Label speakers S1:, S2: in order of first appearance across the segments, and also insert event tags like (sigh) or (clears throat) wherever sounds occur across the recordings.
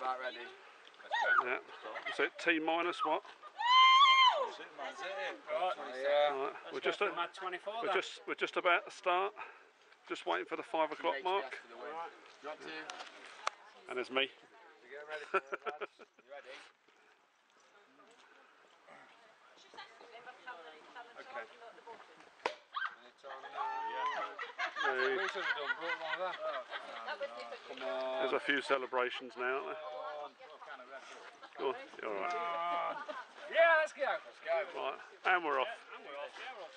S1: about ready.
S2: Yeah. Is it T minus what?
S1: Yeah.
S2: Right. We're just a,
S3: 24
S2: we're just we're just about to start. Just waiting for the five o'clock
S1: Makes
S2: mark.
S1: me after the win. You want to?
S2: And there's me.
S1: You get ready for it, lads? (laughs) You ready? Okay. Anytime now. (laughs)
S2: Hey,
S1: We should have done brought one of them. Come on.
S2: There's a few celebrations now, aren't there? Oh, all right.
S1: Yeah, let's go. Let's go.
S2: Right, and we're off.
S3: And we're off, yeah, we're off.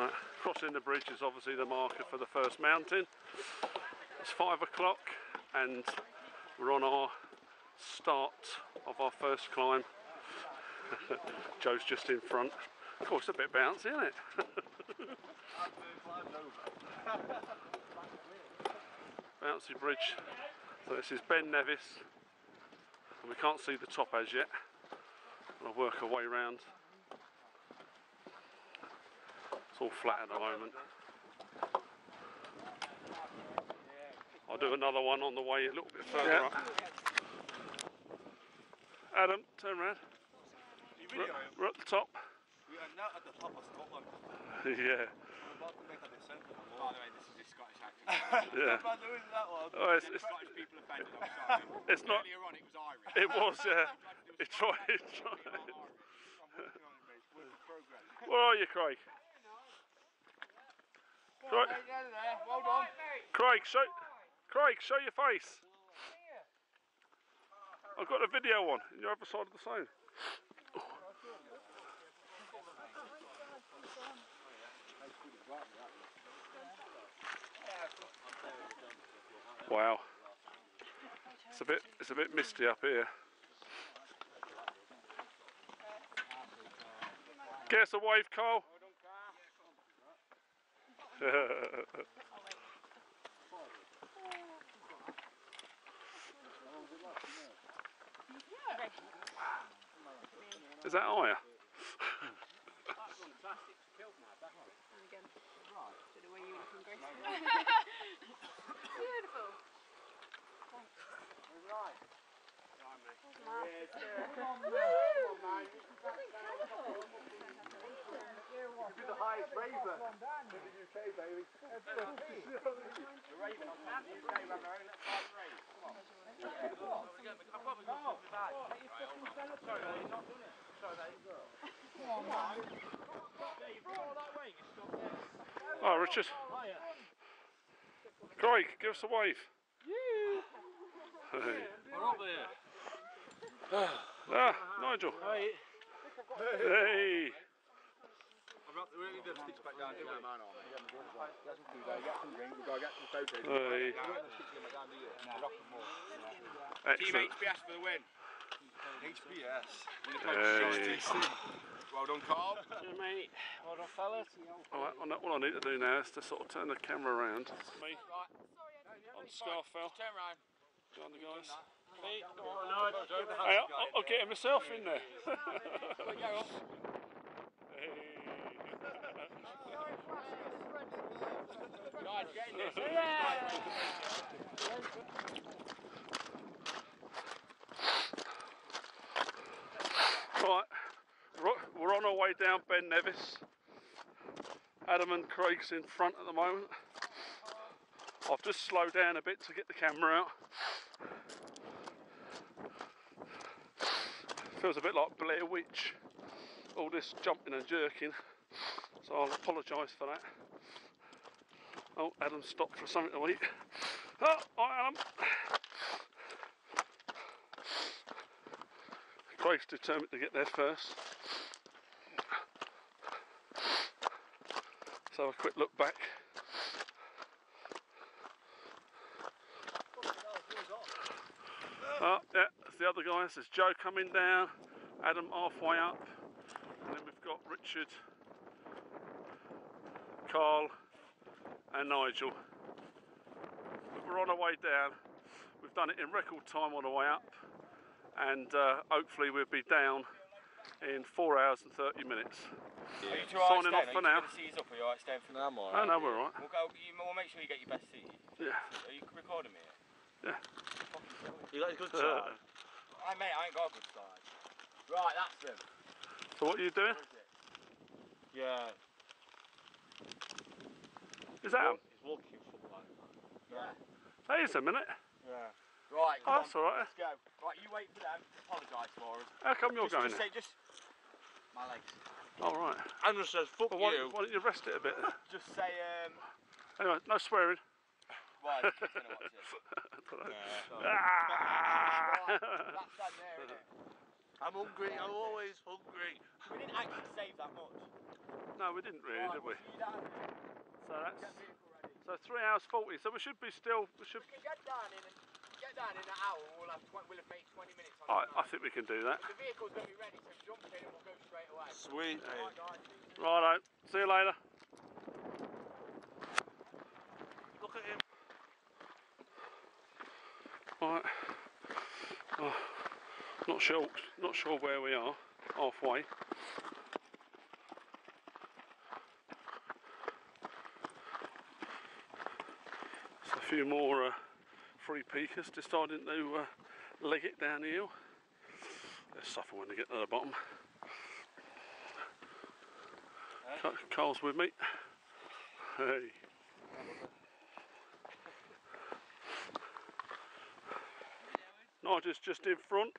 S2: Right, crossing the bridge is obviously the marker for the first mountain. It's five o'clock and we're on our start of our first climb. (laughs) Jo's just in front. Of course, a bit bouncy, isn't it? (laughs) bouncy bridge. So this is Ben Nevis, and we can't see the top as yet. I'll work our way round. It's all flat at the moment. I'll do another one on the way a little bit further up. Adam, turn round. We're, we're at the top.
S4: We are now at the top of Scotland. (laughs)
S2: yeah,
S1: By the way, this is his Scottish accent. (laughs)
S2: yeah.
S4: I'm that one.
S2: Oh, it's, it's,
S1: Scottish people offended, I'm sorry.
S2: it's not.
S1: Earlier on, it was Irish.
S2: It was, yeah. It tried. It tried.
S4: I'm working on it, mate. Work in progress.
S2: Where are you, Craig? Craig,
S1: Get in there. Well done.
S2: Craig, show, Craig, show your face. I've got a video on in your other side of the phone. Wow. It's a bit it's a bit misty up here. Get us a wave, Carl. (laughs) Is that higher? (laughs)
S3: Fantastic. Killed my back.
S5: again. To you look in Grace.
S4: You'll be the highest raver in the UK, baby.
S1: The the UK. Come on. Sorry, mate. Sorry. Come on.
S2: Oh, Richard. Craig, give us a wave. Yeah. Hey.
S3: We're up there.
S2: Ah, Nigel.
S3: Right.
S2: Hey.
S4: I've got the really good sticks back down to mine on. Get some food, get we've got to get some photos.
S2: Hey.
S4: You don't have sticks back down, do you? No. Rock and more.
S1: Team HBS for the win.
S4: HBS.
S2: Hey.
S1: Well done, Carl. (laughs)
S3: Cheers, mate. Well done, fellas.
S2: Alright, all I- need to do now is to sort of turn the camera around. Me on Scarfell,
S1: Turn round.
S2: behind the guys.
S3: Pete, come on, no, give the
S2: Hey, I'll, I'll get myself in there. hey. (laughs) (laughs)
S1: Guys, get in this.
S2: Right, we're- on our way down Ben Nevis. Adam and Craig's in front at the moment. I've just slowed down a bit to get the camera out. Feels a bit like Blair Witch, all this jumping and jerking. So I'll apologise for that. Oh, Adam stopped for something to eat. Oh, hi Adam. Craig's determined to get there first. Let's have a quick look back. Oh, yeah, that's the other guys. There's Jo coming down, Adam halfway up, and then we've got Richard, Carl, and Nigel. But we're on our way down. We've done it in record time on the way up, and uh, hopefully we'll be down in four hours and 30 minutes.
S3: Are you two
S2: Signing
S3: alright
S2: off
S3: staying?
S2: for
S3: Are you
S2: now.
S3: Seas up, are you alright staying for now?
S4: I'm
S2: Oh no, we're alright.
S3: We'll, go, you, we'll make sure you get your best seat.
S2: Yeah.
S3: Are you recording me?
S2: Yeah.
S4: You got a good
S2: Uh. (laughs)
S3: I mate, I ain't got a good side.
S4: Right, that's them.
S2: so what are you doing?
S4: Yeah.
S2: Is that him?
S4: He's walking football.
S2: Hey, it's a minute.
S4: Yeah.
S3: Right,
S2: Oh, that's alright.
S3: let's go. Right, you wait for them. Apologise for us.
S2: How come you're
S3: just,
S2: going
S3: just say, just my legs.
S2: Alright.
S4: Andrew says, fuck
S2: Well, why,
S4: you.
S2: why don't you rest it a bit? (laughs)
S3: Just say, um,
S2: Anyway, no swearing.
S3: well, (laughs) gonna watch it. (laughs)
S2: Ah!
S3: That's down there, isn't it?
S4: I'm hungry, I'm always hungry.
S3: We didn't actually save that much.
S2: no, we didn't really,
S3: Right,
S2: did we?
S3: we'll see you down there.
S2: So that's
S3: Get vehicle ready.
S2: so three hours forty. So we should be still. We should.
S3: We can get down in down in an hour. We'll have tw- we'll have made 20 minutes on
S2: I,
S3: the
S2: I think we can do that.
S3: The vehicle's gonna be ready, so jump in and we'll go straight away.
S4: Sweet,
S3: Alright, guys.
S2: Righto. See you later.
S4: Look at him.
S2: Right. Oh, not sure. Not sure where we are. Halfway. So a few more uh, free peakers deciding to uh, leg it down the hill. They suffer when they get to the bottom. Carl's with me. Hey. Nigel's just in front.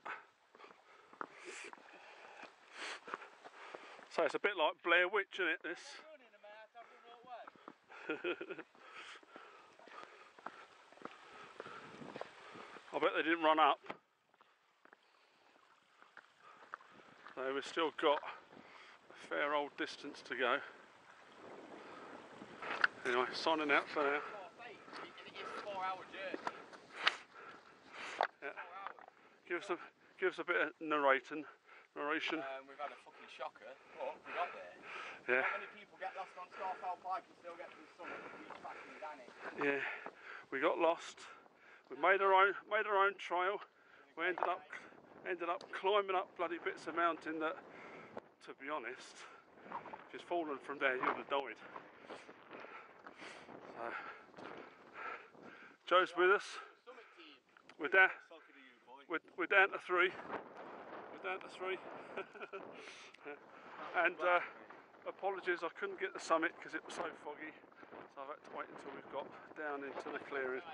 S2: So it's a bit like Blair Witch, isn't it? This. (laughs) I bet they didn't run up. So we've still got a fair old distance to go. Anyway, signing out for now.
S3: It is a four hour journey.
S2: Yeah. Give us a give us a bit of narrating, narration.
S3: Um, we've had a fucking shocker, but we got there.
S2: Yeah,
S3: Not many people get lost on Scafell Pike and still get to the summit reach back in Danny.
S2: yeah. We got lost. We made our own made our own trail. We ended up ended up climbing up bloody bits of mountain that, to be honest, if you'd fallen from there, you'd have died. So, Jo's with us. We're down. We're, we're down to three. We're down to three. (laughs) and uh, apologies, I couldn't get the summit because it was so foggy. So I've had to wait until we've got down into the clearing.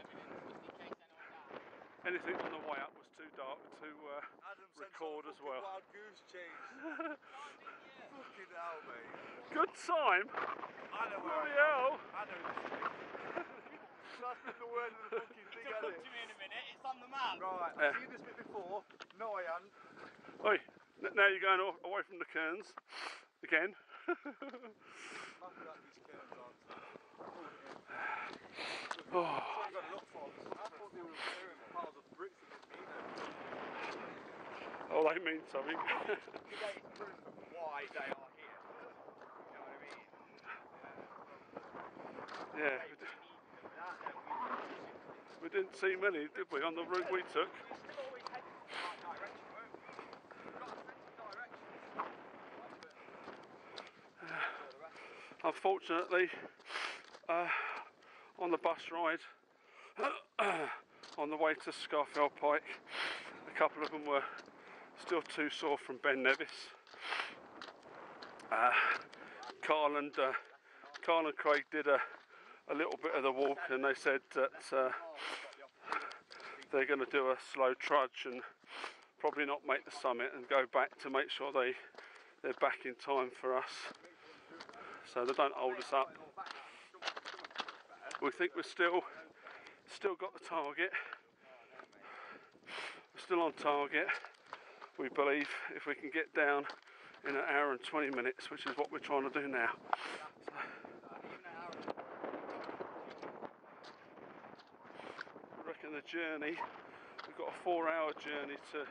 S2: Anything on the way up was too dark to uh,
S4: Adam
S2: record as well.
S4: Wild goose chase. (laughs) fucking hell, mate.
S2: Good time.
S4: I know where
S2: Bloody hell.
S4: I know this. That's (laughs) been the word of the fucking thing,
S3: Come
S4: hasn't
S3: to
S4: it?
S3: me in a minute, it's on the map.
S4: Right,
S2: Yeah.
S4: I've seen this bit before. No, I haven't.
S2: Oi, now you're going away from the cairns again.
S4: Nothing like these curves on. (sighs)
S2: Oh,
S4: That's what you got to look for. I thought they were clearing piles of bricks that didn't mean anything.
S2: oh, they mean something.
S3: Today is proof of why they are here. You know what I mean?
S2: yeah, we,
S3: we
S2: d-
S3: need them. Without them, we
S2: we didn't see many, did we, on the route we took?
S3: We're still always heading in the right direction, weren't we? We've got a sense of direction. (sighs)
S2: Unfortunately, uh, on the bus ride (clears throat) on the way to Scafell Pike, a couple of them were still too sore from Ben Nevis. Uh, Carl and uh, Carl and Craig did a, a little bit of the walk, and they said that uh, they're going to do a slow trudge and probably not make the summit and go back to make sure they they're back in time for us so they don't hold us up. We think we're still still got the target. Still on target. We believe if we can get down in an hour and 20 minutes, which is what we're trying to do now. So, I reckon the journey, we've got a four hour journey to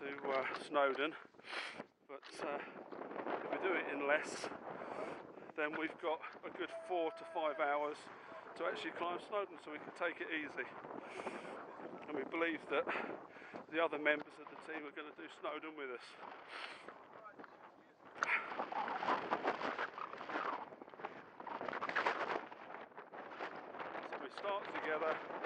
S2: to uh, Snowdon, but uh, if we do it in less, then we've got a good four to five hours to actually climb Snowdon so we can take it easy. And we believe that the other members of the team are going to do Snowdon with us. So we start together